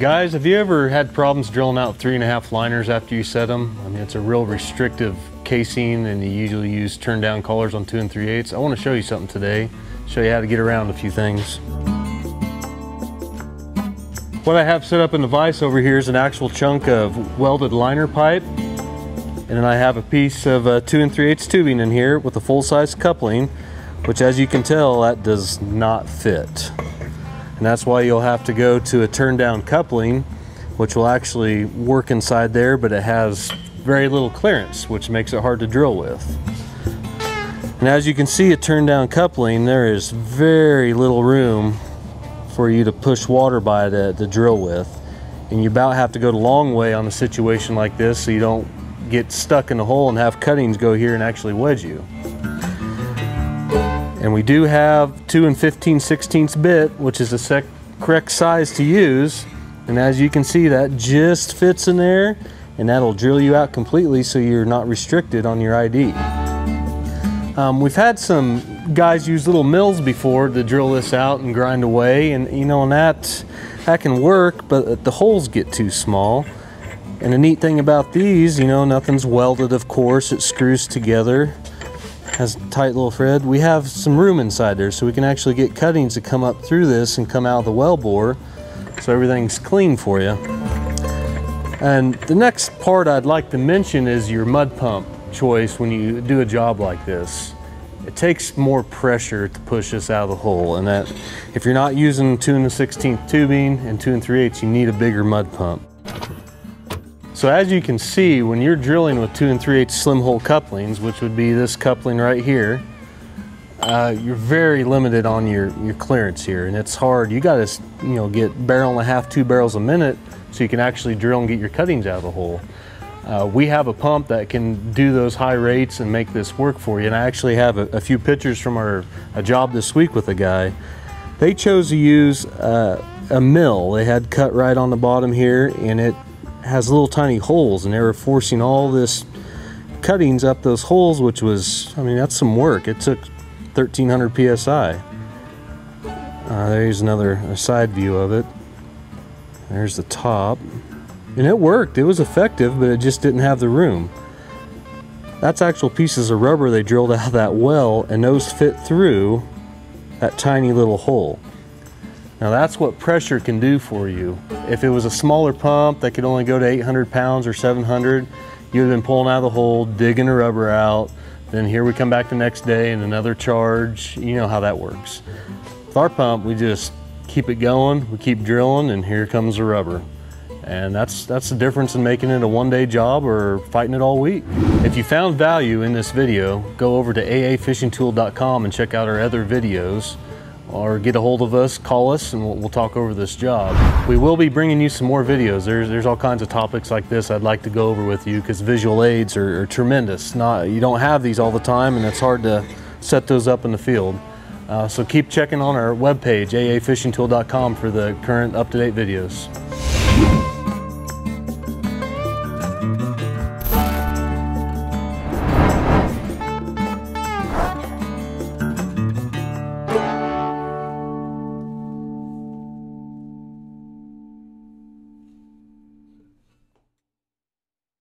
Guys, have you ever had problems drilling out three and a half liners after you set them? I mean, it's a real restrictive casing and you usually use turn down collars on two and three eighths. I want to show you something today, show you how to get around a few things. What I have set up in the vise over here is an actual chunk of welded liner pipe. And then I have a piece of uh, two and three eighths tubing in here with a full size coupling, which as you can tell, that does not fit. And that's why you'll have to go to a turn down coupling, which will actually work inside there, but it has very little clearance, which makes it hard to drill with. And as you can see, a turn down coupling, there is very little room for you to push water by to, to drill with. And you about have to go the long way on a situation like this so you don't get stuck in the hole and have cuttings go here and actually wedge you. And we do have 2 and 15 16ths bit, which is the correct size to use. And as you can see, that just fits in there and that'll drill you out completely so you're not restricted on your ID. Um, we've had some guys use little mills before to drill this out and grind away and you know and that that can work but the holes get too small and the neat thing about these you know nothing's welded of course it screws together has a tight little thread. We have some room inside there so we can actually get cuttings to come up through this and come out of the well bore so everything's clean for you. And the next part I'd like to mention is your mud pump choice when you do a job like this. It takes more pressure to push this out of the hole and that if you're not using 2 and 16th tubing and 2 and 3 eighths, you need a bigger mud pump. So as you can see, when you're drilling with 2 and 3 8 slim hole couplings, which would be this coupling right here, uh, you're very limited on your, your clearance here and it's hard. You gotta you know, get barrel and a half, two barrels a minute so you can actually drill and get your cuttings out of the hole. Uh, we have a pump that can do those high rates and make this work for you. And I actually have a, a few pictures from our a job this week with a guy. They chose to use uh, a mill. They had cut right on the bottom here and it has little tiny holes and they were forcing all this cuttings up those holes which was I mean that's some work. It took 1300 psi uh, there's another side view of it. There's the top. And it worked. It was effective but it just didn't have the room. That's actual pieces of rubber they drilled out of that well and those fit through that tiny little hole now that's what pressure can do for you. If it was a smaller pump that could only go to 800 pounds or 700, you'd have been pulling out of the hole, digging the rubber out, then here we come back the next day and another charge. You know how that works. With our pump, we just keep it going, we keep drilling, and here comes the rubber. And that's, that's the difference in making it a one-day job or fighting it all week. If you found value in this video, go over to aafishingtool.com and check out our other videos or get a hold of us, call us, and we'll, we'll, talk over this job. We will be bringing you some more videos. There's, there's all kinds of topics like this I'd like to go over with you because visual aids are, are, tremendous. Not, you don't have these all the time and it's hard to set those up in the field. Uh, so keep checking on our webpage, aafishingtool.com for the current up-to-date videos.